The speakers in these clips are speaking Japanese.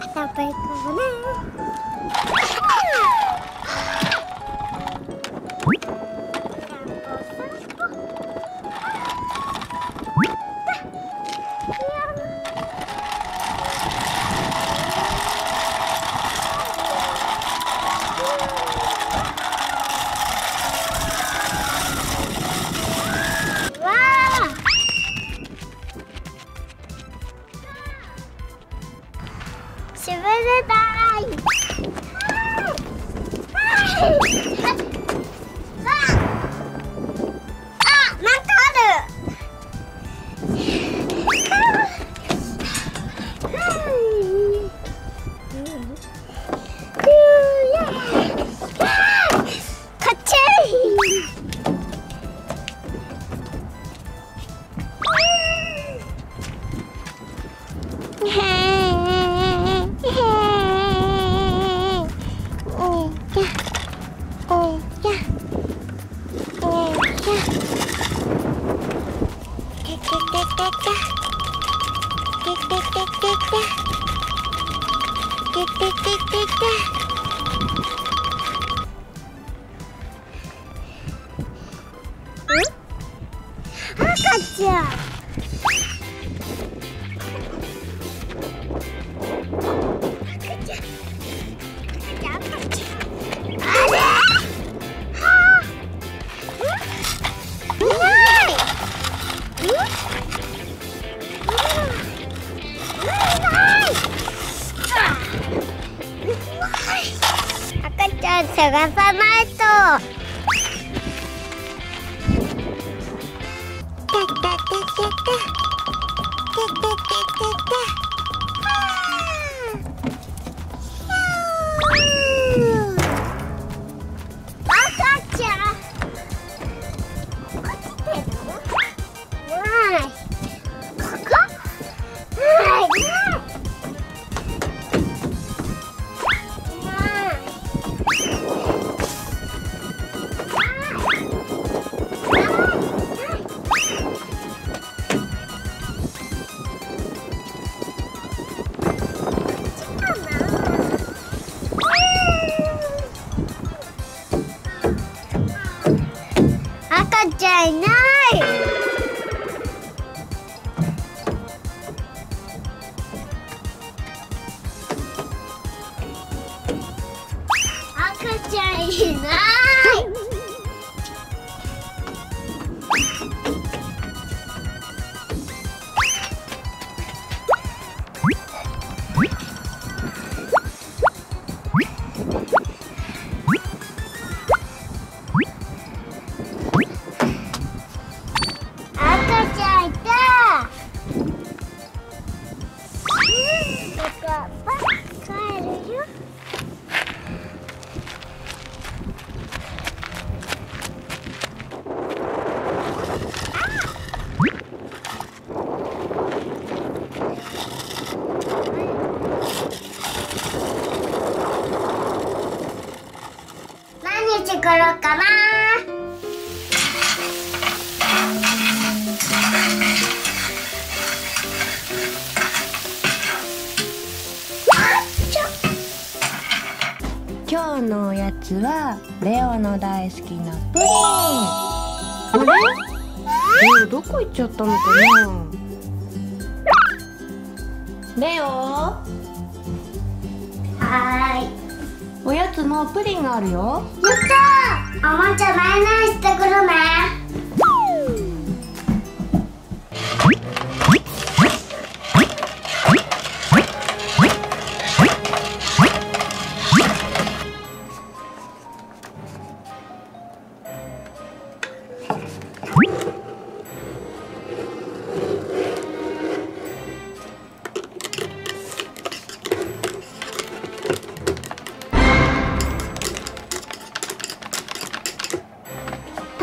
At break over now. ちゃ赤ちゃん。探さないと。いい。ろうかな。今日のおやつはレオの大好きなプリン。あれレオどこ行っちゃったのかな。レオ？はおやつのプリンがあるよ。やったー。おもちゃマイナーしてくるね。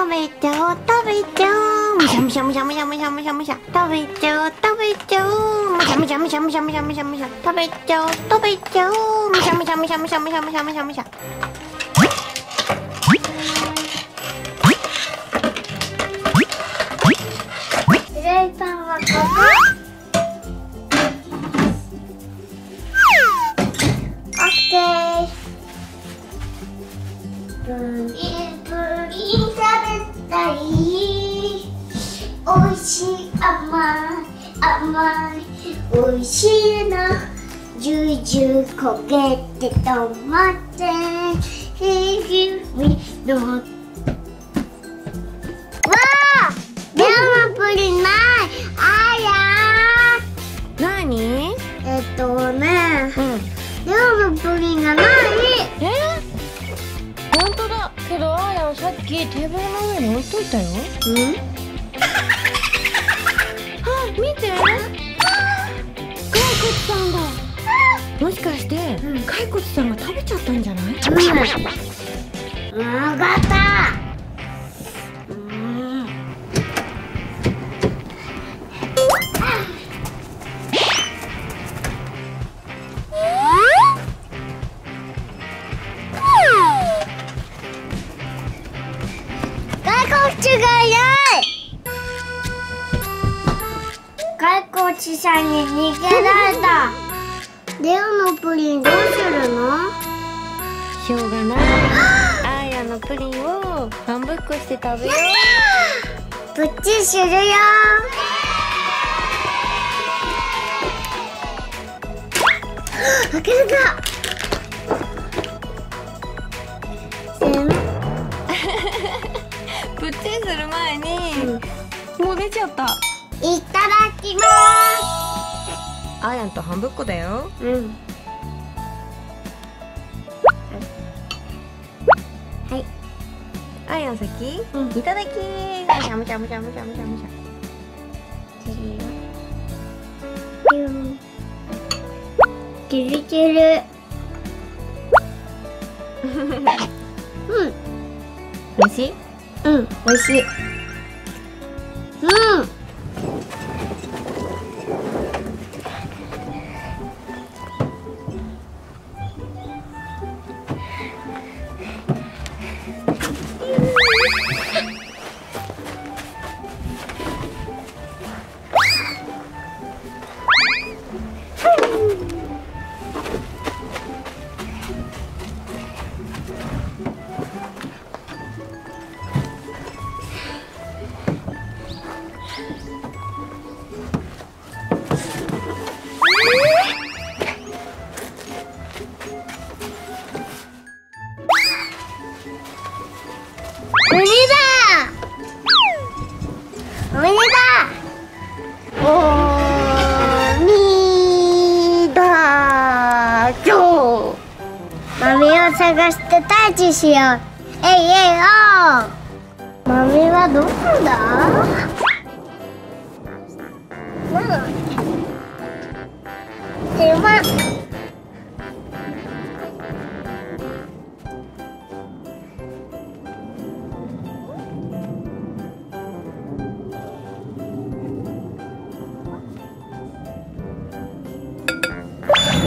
食べちゃおう食べちゃおうむしゃむしゃむしゃむしゃむしゃむしゃむしゃ食べちゃおう食べちゃおうむしゃむしゃむしゃむしゃむしゃむしゃむしゃむしゃ食べちゃおう食べちゃおうむしゃむしゃむしゃむしゃむしゃむしゃむしゃむしゃ甘いおいしいな。ジュージュー焦げて止まって。ひぎみのわあレオのプリンない。あなにやえっとね。うん。レオのプリンがない。え？本当だ。けどあーやんさっきテーブルの上に置いといたよ。うん？あ見て。骸骨さんだもしかしてうん。骸骨さんが食べちゃったんじゃない？うかった。しょうがないあーやのプリンを半分こして食べよプッチするよ。開けた。せんうプッチンする前に、もう出ちゃったいただきまあーやんと半分こだよす。うん。あーやん先、うんいただきーむしゃむしゃむしゃむしゃむしゃむしゃ。チュルチュル。うん。おいしいうん、美味しい。うん。を探して退治しよう。えいえいおう。マミはどこだ？なあ電話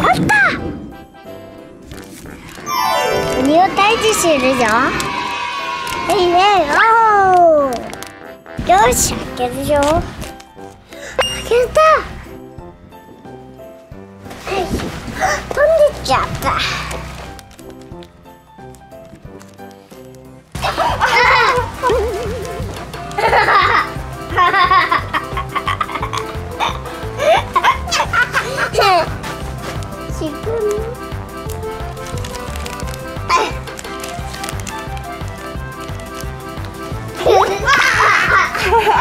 鬼をイジするぞえいえいおーよし開けるよ開けたはい飛んでっちゃった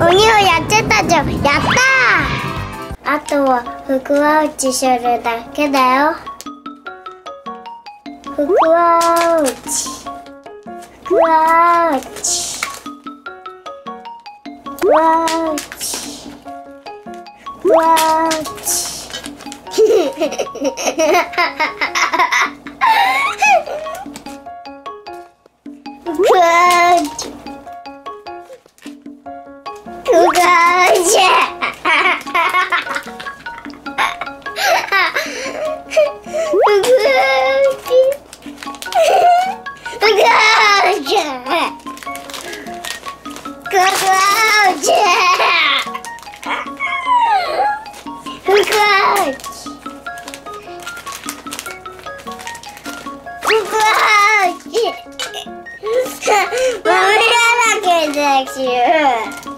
鬼をやってたじゃん。やったあとは福は打ちするだけだよ。福は打ち。福は打ち。福は打ち。福は打ち。福は打ち。next year.